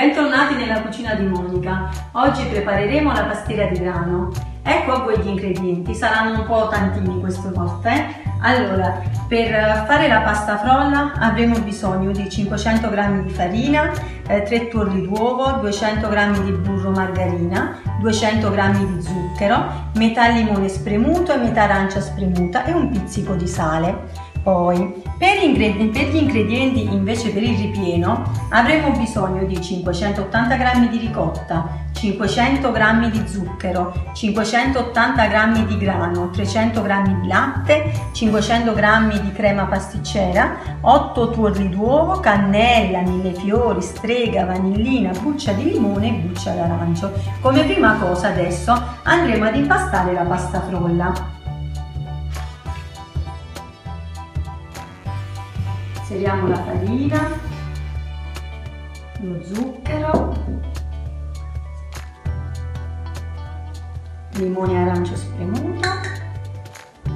Bentornati nella cucina di Monica. Oggi prepareremo la pastiera di grano. Ecco a voi gli ingredienti, saranno un po' tantini queste volte. Eh? Allora, per fare la pasta frolla avremo bisogno di 500 g di farina, eh, 3 tuorli d'uovo, 200 g di burro margarina, 200 g di zucchero, metà limone spremuto e metà arancia spremuta e un pizzico di sale. Poi, per, gli ingredienti invece per il ripieno avremo bisogno di 580 g di ricotta, 500 g di zucchero, 580 g di grano, 300 g di latte, 500 g di crema pasticcera, 8 tuorli d'uovo, cannella, millefiori, strega, vanillina, buccia di limone e buccia d'arancio. Come prima cosa adesso andremo ad impastare la pasta frolla. Inseriamo la farina, lo zucchero, limone arancio spremuto,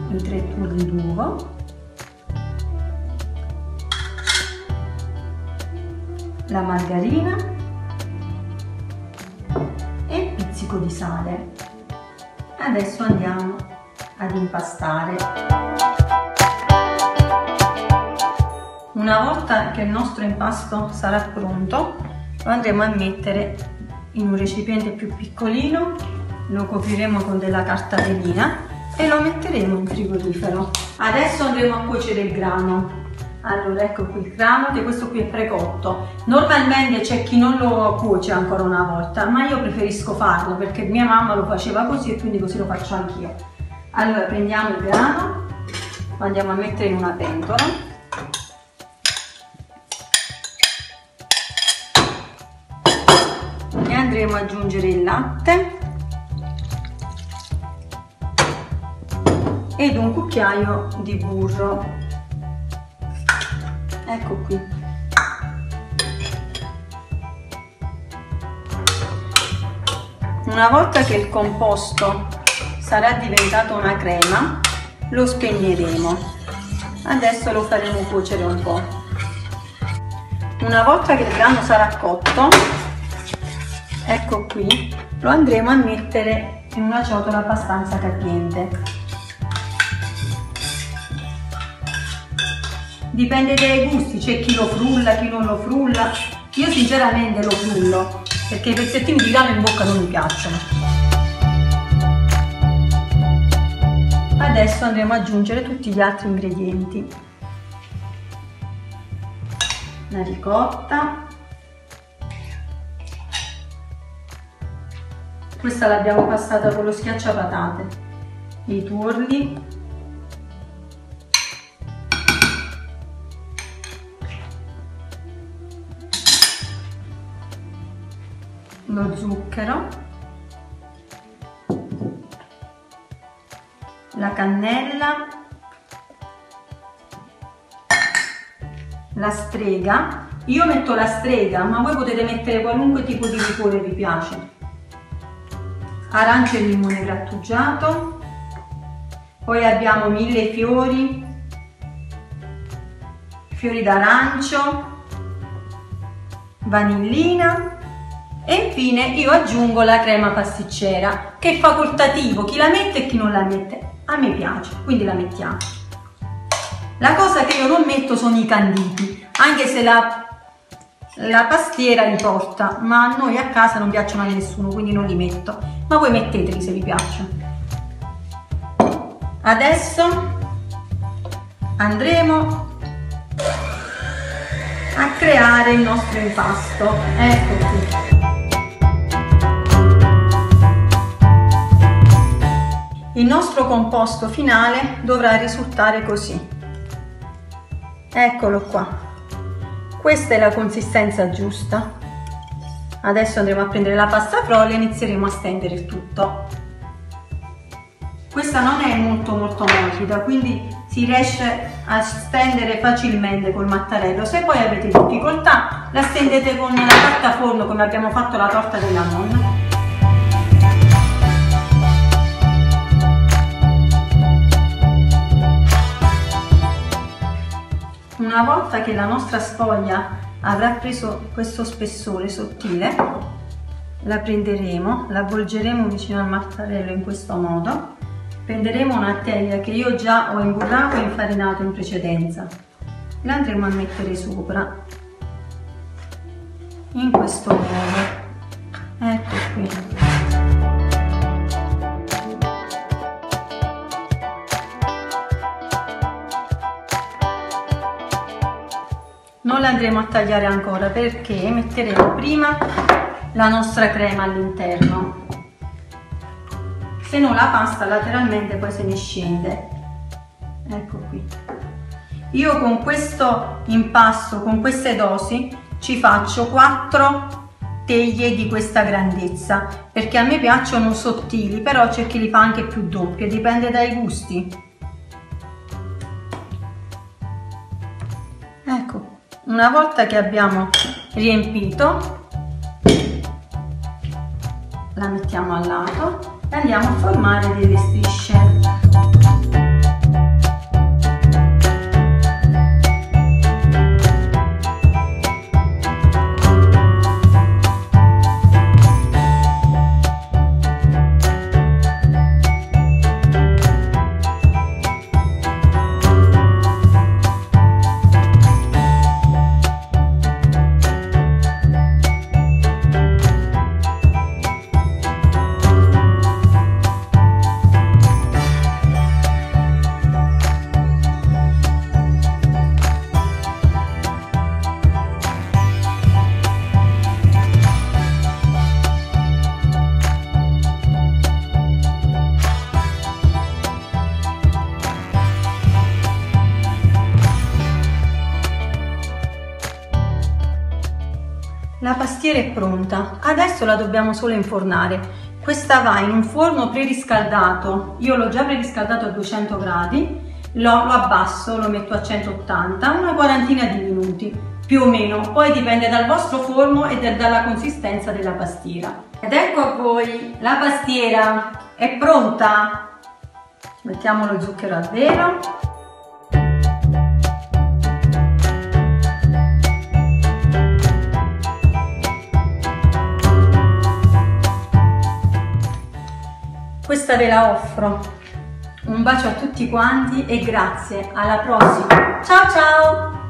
i tre tuorli d'uovo, la margarina e il pizzico di sale. Adesso andiamo ad impastare. Una volta che il nostro impasto sarà pronto, lo andremo a mettere in un recipiente più piccolino, lo copriremo con della carta velina e lo metteremo in frigorifero. Adesso andremo a cuocere il grano. Allora ecco qui il grano che questo qui è precotto. Normalmente c'è chi non lo cuoce ancora una volta, ma io preferisco farlo perché mia mamma lo faceva così e quindi così lo faccio anch'io. Allora prendiamo il grano, lo andiamo a mettere in una pentola andremo ad aggiungere il latte. Ed un cucchiaio di burro. Ecco qui. Una volta che il composto sarà diventato una crema lo spegneremo. Adesso lo faremo cuocere un po' una volta che il grano sarà cotto ecco qui lo andremo a mettere in una ciotola abbastanza caliente dipende dai gusti c'è chi lo frulla chi non lo frulla. Io sinceramente lo frullo perché i pezzettini di grano in bocca non mi piacciono. Adesso andremo ad aggiungere tutti gli altri ingredienti. La ricotta questa l'abbiamo passata con lo schiacciapatate. I tuorli lo zucchero. La cannella. La strega. Io metto la strega ma voi potete mettere qualunque tipo di liquore vi piace arancia e limone grattugiato, poi abbiamo mille fiori, fiori d'arancio, vanillina e infine io aggiungo la crema pasticcera che è facoltativo, chi la mette e chi non la mette. A me piace, quindi la mettiamo. La cosa che io non metto sono i canditi, anche se la la pastiera li porta, ma a noi a casa non piacciono a nessuno, quindi non li metto. Ma voi metteteli se vi piacciono. Adesso andremo a creare il nostro impasto. Ecco qui. Il nostro composto finale dovrà risultare così. Eccolo qua. Questa è la consistenza giusta. Adesso andremo a prendere la pasta frolla e inizieremo a stendere il tutto. Questa non è molto molto morbida, quindi si riesce a stendere facilmente col mattarello. Se poi avete difficoltà, la stendete con la carta forno come abbiamo fatto la torta della nonna. Una volta che la nostra sfoglia avrà preso questo spessore sottile la prenderemo la avvolgeremo vicino al mattarello in questo modo. Prenderemo una teglia che io già ho imburrato e infarinato in precedenza. La andremo a mettere sopra. In questo modo andremo a tagliare ancora perché metteremo prima la nostra crema all'interno. Se no la pasta lateralmente poi se ne scende. Ecco qui. Io con questo impasto con queste dosi ci faccio 4 teglie di questa grandezza perché a me piacciono sottili però c'è chi li fa anche più doppie dipende dai gusti una volta che abbiamo riempito la mettiamo al lato e andiamo a formare delle strisce La pastiera è pronta, adesso la dobbiamo solo infornare. Questa va in un forno preriscaldato, io l'ho già preriscaldato a 200 gradi, lo, lo abbasso, lo metto a 180, una quarantina di minuti, più o meno, poi dipende dal vostro forno e dalla consistenza della pastiera. Ed ecco a voi, la pastiera è pronta! Mettiamo lo zucchero a velo. Questa ve la offro. Un bacio a tutti quanti e grazie, alla prossima. Ciao ciao!